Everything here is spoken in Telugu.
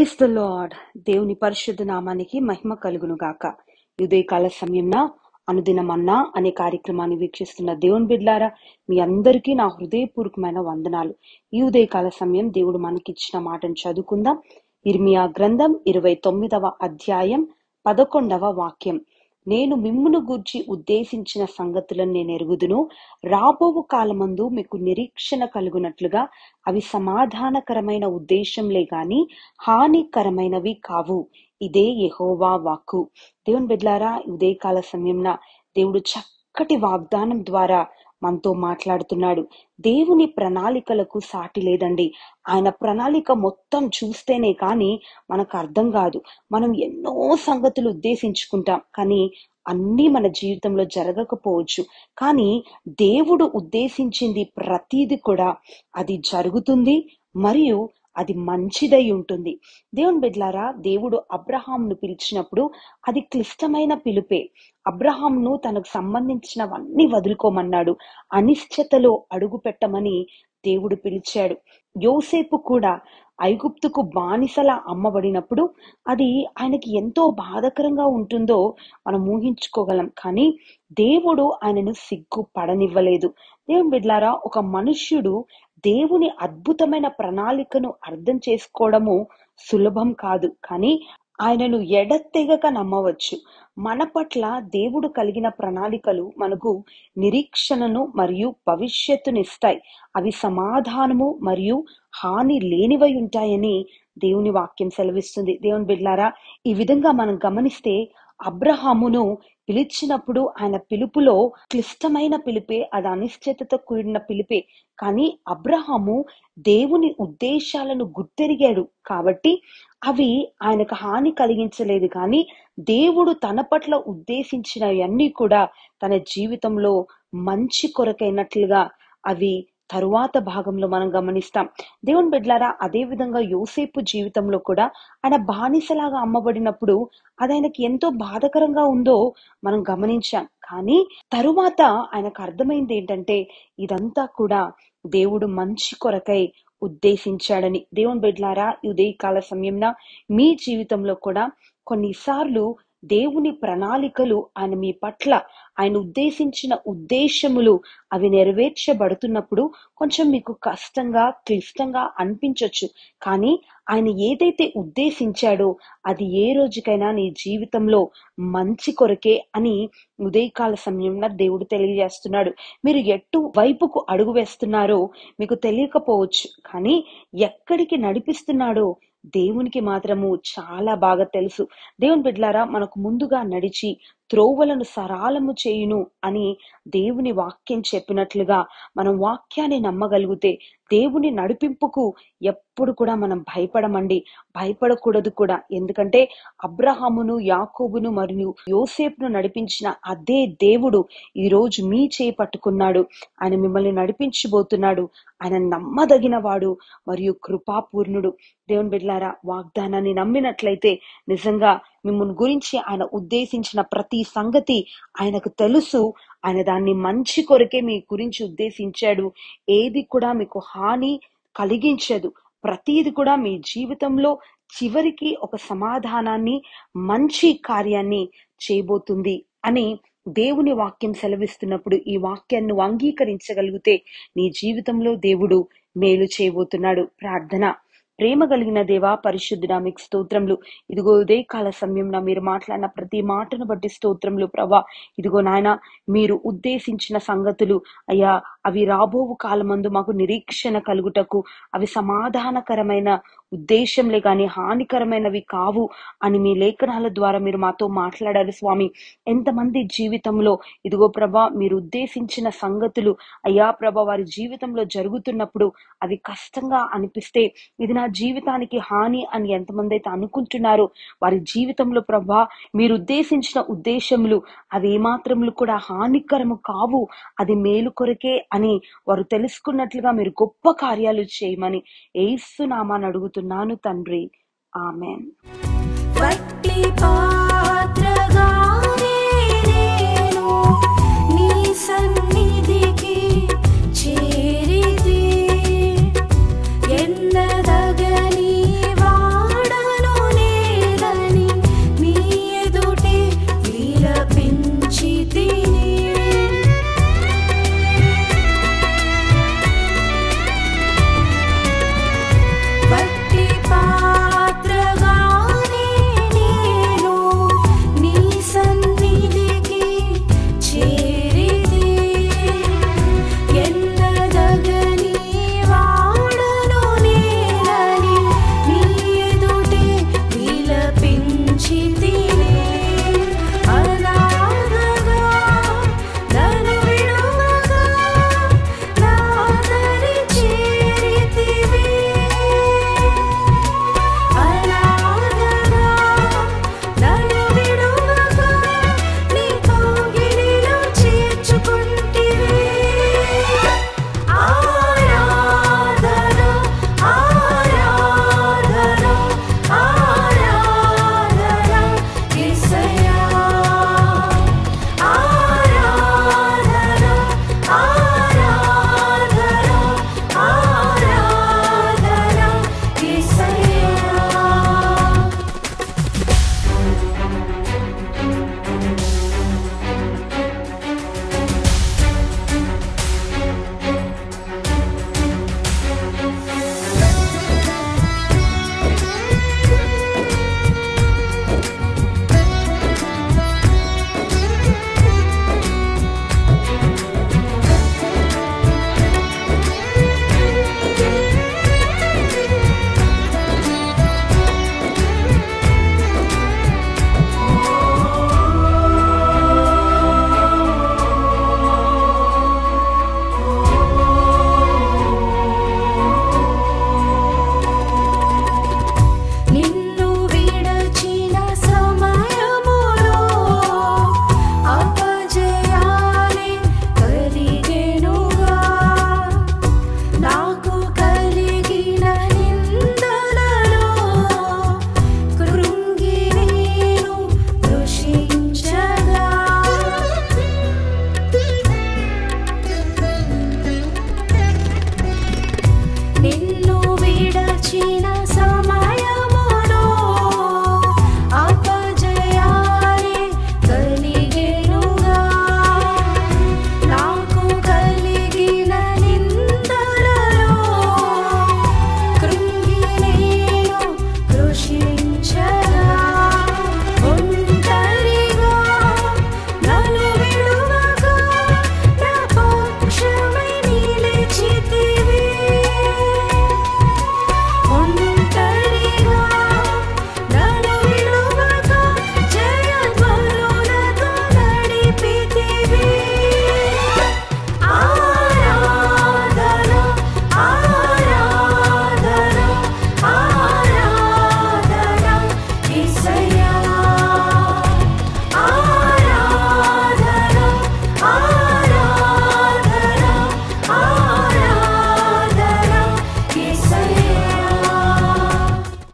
Praise the lord. దేవుని పరిశుద్ధ నామానికి మహిమ కలుగును గాక ఈ ఉదయకాల సమయంన అనుదినమన్నా అనే కార్యక్రమాన్ని వీక్షిస్తున్న దేవుని బిడ్లారా మీ అందరికీ నా హృదయపూర్వకమైన వందనాలు. ఈ ఉదయకాల సమయం దేవుడు మనకిచ్చిన మాటను చదువుకుందాం. ఇర్మియా గ్రంథం ఇరవై తొమ్మిదవ అధ్యాయం పదకొండవ వాక్యం. నేను మిమ్మును గూర్చి ఉద్దేశించిన సంగతులను నేను ఎరుగుదును. రాబోవు కాలమందు మీకు నిరీక్షణ కలుగునట్లుగా అవి సమాధానకరమైన ఉద్దేశంలే గాని హానికరమైనవి కావు. ఇదే యెహోవా వాక్కు. దేవుని బిడ్లారా ఉదయకాల కాల సమయంన దేవుడు చక్కటి వాగ్దానం ద్వారా మనతో మాట్లాడుతున్నాడు. దేవుని ప్రణాళికలకు సాటి లేదండి. ఆయన ప్రణాళిక మొత్తం చూస్తేనే కానీ మనకు అర్థం కాదు. మనం ఎన్నో సంగతులు ఉద్దేశించుకుంటాం. కానీ అన్నీ మన జీవితంలో జరగకపోవచ్చు. కానీ దేవుడు ఉద్దేశించింది ప్రతీది కూడా అది జరుగుతుంది. మరియు అది మంచిదై ఉంటుంది. దేవుని బిడ్లారా దేవుడు అబ్రహాంను పిలిచినప్పుడు అది క్లిష్టమైన పిలుపే. అబ్రహాంను తనకు సంబంధించినవన్నీ వదులుకోమన్నాడు. అనిశ్చతలో అడుగు పెట్టమని దేవుడు పిలిచాడు. యోసేపు కూడా ఐగుప్తుకు బానిసలా అమ్మబడినప్పుడు అది ఆయనకి ఎంతో బాధకరంగా ఉంటుందో మనం ఊహించుకోగలం. కానీ దేవుడు ఆయనను సిగ్గు పడనివ్వలేదు. దేవుని బిడ్లారా ఒక మనుష్యుడు దేవుని అద్భుతమైన ప్రణాళికను అర్థం చేసుకోవడము సులభం కాదు. కానీ ఆయనను ఎడతెగక నమ్మవచ్చు. మన పట్ల దేవుడు కలిగిన ప్రణాళికలు మనకు నిరీక్షణను మరియు భవిష్యత్తునిస్తాయి. అవి సమాధానము మరియు హాని లేనివై ఉంటాయని దేవుని వాక్యం సెలవిస్తుంది. దేవుని బిడ్లారా ఈ విధంగా మనం గమనిస్తే అబ్రహామును పిలిచినప్పుడు ఆయన పిలుపులో క్లిష్టమైన పిలిపే అది అనిశ్చితతో కూడిన పిలిపే. కానీ అబ్రహాము దేవుని ఉద్దేశాలను గుర్తెరిగాడు కాబట్టి అవి ఆయనకు హాని కలిగించలేదు. కానీ దేవుడు తన పట్ల ఉద్దేశించినవన్నీ కూడా తన జీవితంలో మంచి కొరకైనట్లుగా అవి తరువాత భాగంలో మనం గమనిస్తాం. దేవుని బిడ్లారా అదే విధంగా యోసేపు జీవితంలో కూడా ఆయన బానిసలాగా అమ్మబడినప్పుడు అది ఆయనకి ఎంతో బాధకరంగా ఉందో మనం గమనించాం. కానీ తరువాత ఆయనకు అర్థమైంది ఏంటంటే ఇదంతా కూడా దేవుడు మంచి కొరకై ఉద్దేశించాడని. దేవుని బిడ్లారా ఉదయకాల కాల సమయంన మీ జీవితంలో కూడా కొన్నిసార్లు దేవుని ప్రణాళికలు ఆయన మీ పట్ల ఆయన ఉద్దేశించిన ఉద్దేశములు అవి నెరవేర్చబడుతున్నప్పుడు కొంచెం మీకు కష్టంగా క్లిష్టంగా అనిపించవచ్చు కానీ ఆయన ఏదైతే ఉద్దేశించాడో అది ఏ రోజుకైనా నీ జీవితంలో మంచి కొరకే అని ఉదయకాల సమయంలో దేవుడు తెలియజేస్తున్నాడు. మీరు ఎటు వైపుకు అడుగు వేస్తున్నారో మీకు తెలియకపోవచ్చు. కానీ ఎక్కడికి నడిపిస్తున్నాడో దేవునికి మాత్రము చాలా బాగా తెలుసు. దేవుని బిడ్లారా మనకు ముందుగా నడిచి త్రోవలను సరాలము చేయును అని దేవుని వాక్యం చెప్పినట్లుగా మనం వాక్యాన్ని నమ్మగలిగితే దేవుని నడిపింపుకు ఎప్పుడు కూడా మనం భయపడమండి. భయపడకూడదు కూడా. ఎందుకంటే అబ్రహామును యాకోబును మరియు యోసేపును నడిపించిన అదే దేవుడు ఈ రోజు మీ చేయి పట్టుకున్నాడు. ఆయన మిమ్మల్ని నడిపించబోతున్నాడు. ఆయన నమ్మదగిన వాడు మరియు కృపాపూర్ణుడు. దేవుని బిడ్లారా వాగ్దానాన్ని నమ్మినట్లయితే నిజంగా మిమ్మల్ని గురించి ఆయన ఉద్దేశించిన ప్రతి సంగతి ఆయనకు తెలుసు. ఆయన దాన్ని మంచి కొరకే మీ గురించి ఉద్దేశించాడు. ఏది కూడా మీకు హాని కలిగించదు. ప్రతిది కూడా మీ జీవితంలో చివరికి ఒక సమాధానాన్ని మంచి కార్యాన్ని చేయబోతుంది అని దేవుని వాక్యం సెలవిస్తున్నప్పుడు ఈ వాక్యాన్ని అంగీకరించగలిగితే నీ జీవితంలో దేవుడు మేలు చేయబోతున్నాడు. ప్రార్థన. ప్రేమ కలిగిన దేవా పరిశుద్ధుడా మీకు స్తోత్రములు. ఇదిగో ఉదయ కాల సమయంలో మీరు మాట్లాడిన ప్రతి మాటను బట్టి స్తోత్రములు ప్రభా. ఇదిగో నాయన మీరు ఉద్దేశించిన సంగతులు అయ్యా అవి రాబోవు కాలమందు మాకు నిరీక్షణ కలుగుటకు అవి సమాధానకరమైన ఉద్దేశంలే గాని హానికరమైనవి కావు అని మీ లేఖనాల ద్వారా మీరు మాతో మాట్లాడారు స్వామి. ఎంతమంది జీవితంలో ఇదిగో ప్రభా మీరు ఉద్దేశించిన సంగతులు అయ్యా ప్రభా వారి జీవితంలో జరుగుతున్నప్పుడు అవి కష్టంగా అనిపిస్తే ఇది నా జీవితానికి హాని అని ఎంతమంది అయితే అనుకుంటున్నారో వారి జీవితంలో ప్రభా మీరు ఉద్దేశించిన ఉద్దేశములు అవి ఏమాత్రములు కూడా హానికరము కావు. అది మేలు కొరకే అని వారు తెలుసుకున్నట్లుగా మీరు గొప్ప కార్యాలు చేయమని ఏసునామాని అడుగుతున్నాను తండ్రి. ఆమెన్.